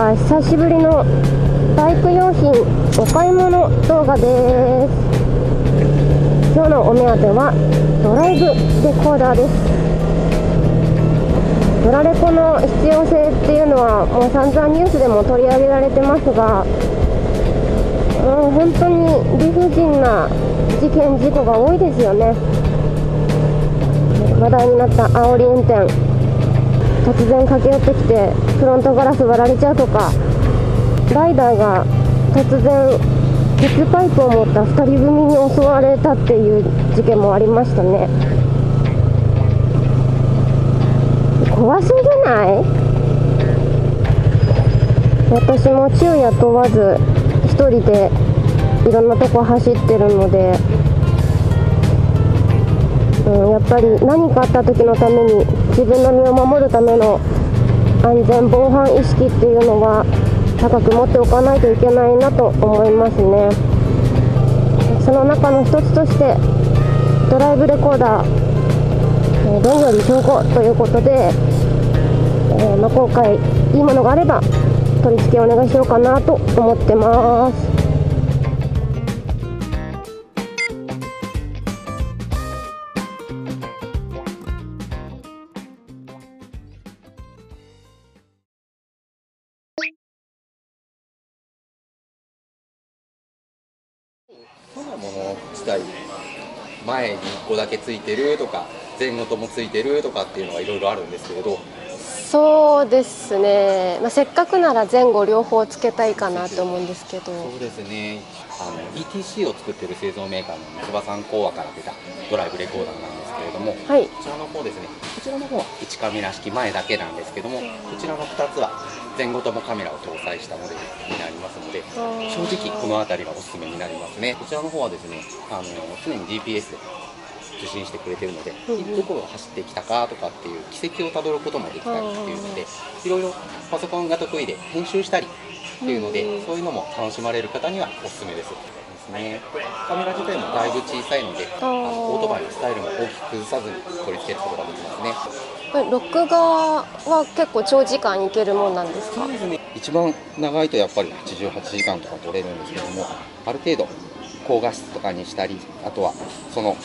は久しぶりのバイク用品お買い物動画です今日のお目当てはドライブレコーダーです。ドラレコの必要性っていうのはもう散々ニュースでも取り上げられてますがもう本当に理不尽な事件事故が多いですよね。話題になった煽り運転。突然駆け寄ってきてフロントガラス割られちゃうとかライダーが突然鉄パイプを持った2人組に襲われたっていう事件もありましたね。怖すぎない？私も昼夜問わず1人でいろんなとこ走ってるのでうん、やっぱり何かあった時のために自分の身を守るための安全防犯意識っていうのは高く持っておかないといけないなと思いますね。その中の一つとしてドライブレコーダー、どんより証拠ということで、えー、まあ、今回いいものがあれば取り付けお願いしようかなと思ってます。自体前に1個だけついてるとか前後ともついてるとかっていうのがいろいろあるんですけれど。そうですね、まあ、せっかくなら前後両方つけたいかなと思うんですけど。そうですね。あの ETC を作ってる製造メーカーの千葉さん工和から出たドライブレコーダーなんですけれども、はい、こちらの方ですね。こちらの方は1カメラ式前だけなんですけどもこちらの2つは前後ともカメラを搭載したモデルになりますので正直この辺りがおすすめになりますね。こちらの方はですねあの常に GPS で受信してくれてるので、どこを走ってきたかとかっていう軌跡をたどることもできたりっていうのでいろいろパソコンが得意で編集したりっていうので、そういうのも楽しまれる方にはおすすめです。ですね、カメラ自体もだいぶ小さいのであのオートバイのスタイルも大きく崩さずに取り付けることができますね録画は結構長時間いけるもんなんですか？一番長いとやっぱり88時間とか撮れるんですけどもある程度高画質とかにしたりあとはその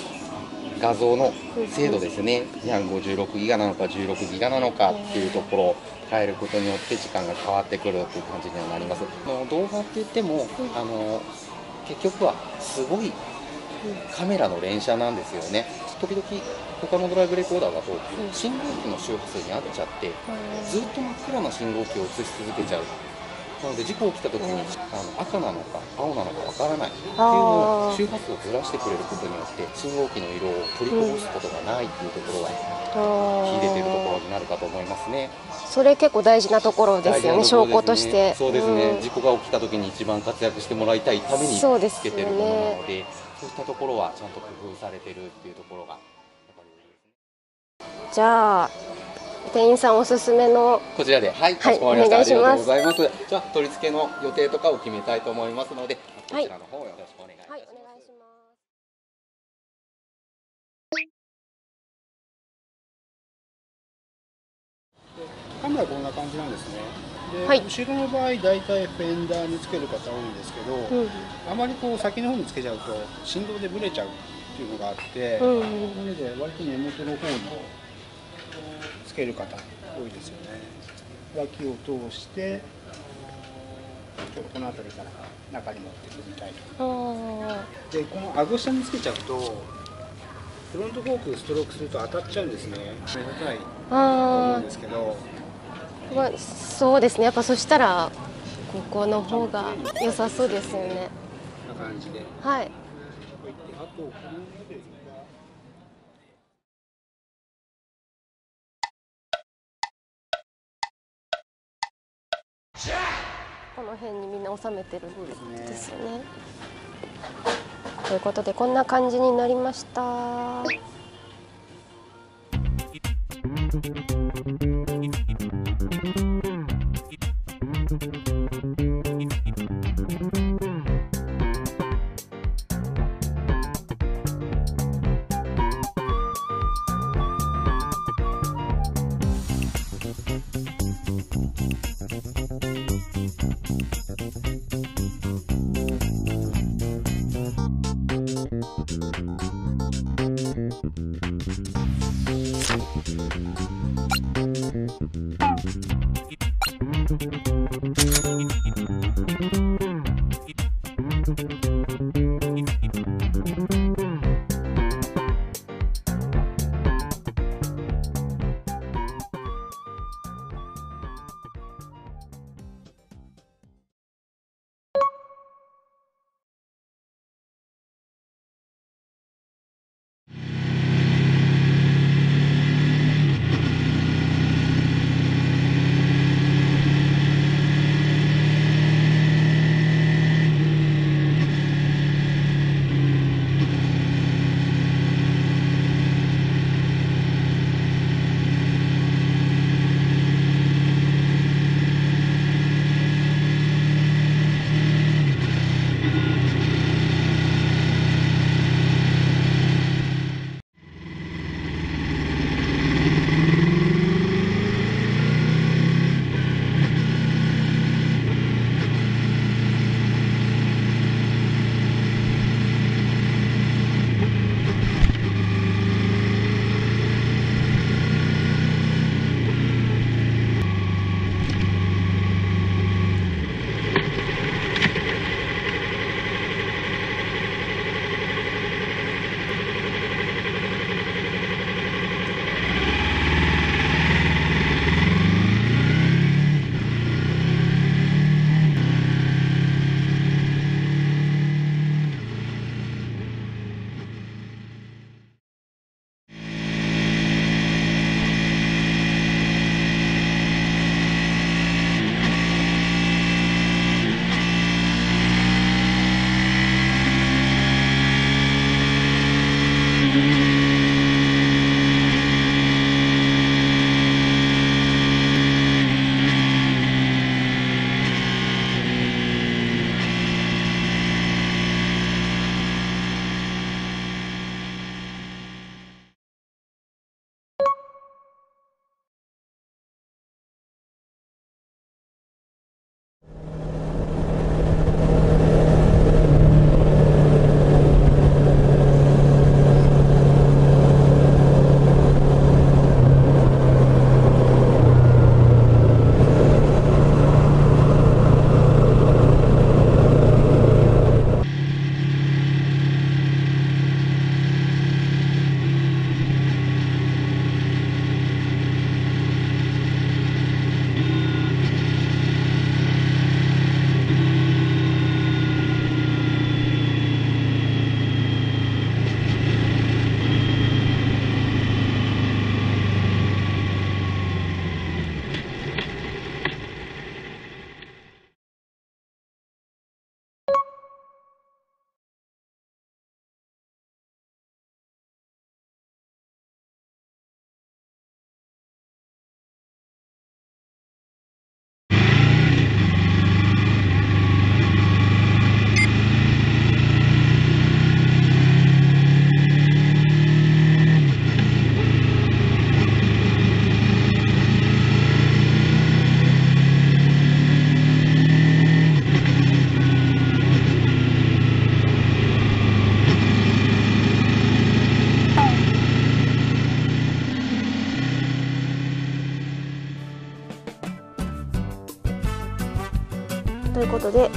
画像の精度ですね、256ギガなのか16ギガなのかっていうところを変えることによって時間が変わってくるっていう感じにはなります。の動画って言っても、あの結局はすごいカメラの連写なんですよね。時々他のドライブレコーダーだと信号機の周波数に合っちゃってずっと真っ暗な信号機を映し続けちゃう。なので事故起きた時に、あの赤なのか青なのかわからないっていうのを周波数をずらしてくれることによって信号機の色を取りこぼすことがないっていうところは秀でてるところになるかと思いますね。それ結構大事なところですよね、ね。証拠として。そうですね、うん、事故が起きた時に一番活躍してもらいたいためにつけてるものなので、そういったところはちゃんと工夫されてるっていうところが。じゃあ店員さんおすすめのこちらで。はいはい、ありがとうございます。じゃあ取り付けの予定とかを決めたいと思いますのでこちらの方よろしくお願いします、はい、お願いします。カメラこんな感じなんですねで、はい、後ろの場合大体フェンダーにつける方多いんですけど、うん、あまりこう先の方につけちゃうと振動でブレちゃうっていうのがあって、うん、なので割と根元の方につける方多いですよね。脇を通してちょっとこの辺りから中に持ってくみたいでこの顎下につけちゃうとフロントフォークストロークすると当たっちゃうんですね。目立たないと思うんですけどまあ、そうですねやっぱそしたらここの方が良さそうですよねはいこの辺にみんな収めてるんですよね。ということでこんな感じになりました。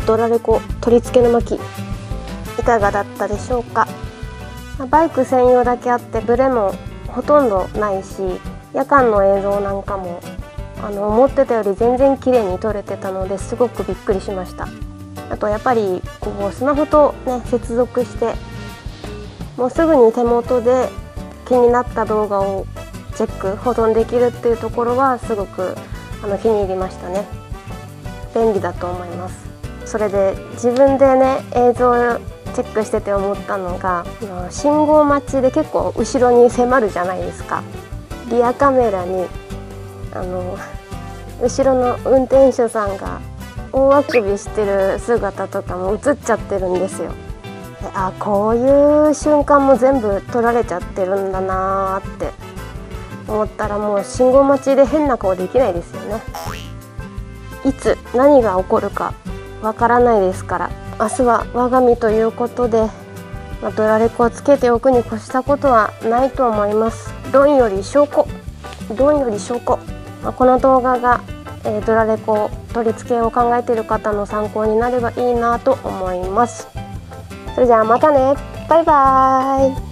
ドラレコ取り付けの巻いかがだったでしょうか？バイク専用だけあってブレもほとんどないし夜間の映像なんかもあの思ってたより全然綺麗に撮れてたのですごくびっくりしました。あとやっぱりこうスマホとね接続してもうすぐに手元で気になった動画をチェック保存できるっていうところはすごくあの気に入りましたね。便利だと思います。それで自分でね映像をチェックしてて思ったのが信号待ちで結構後ろに迫るじゃないですか。リアカメラにあの後ろの運転手さんが大あくびしてる姿とかも映っちゃってるんですよ。であこういう瞬間も全部撮られちゃってるんだなーって思ったらもう信号待ちで変な顔できないですよね。いつ何が起こるかわからないですから。明日は我が身ということで、まあ、ドラレコをつけておくに越したことはないと思います。論より証拠。論より証拠。まあこの動画が、えー、ドラレコ取り付けを考えている方の参考になればいいなと思います。それじゃあまたね。バイバーイ。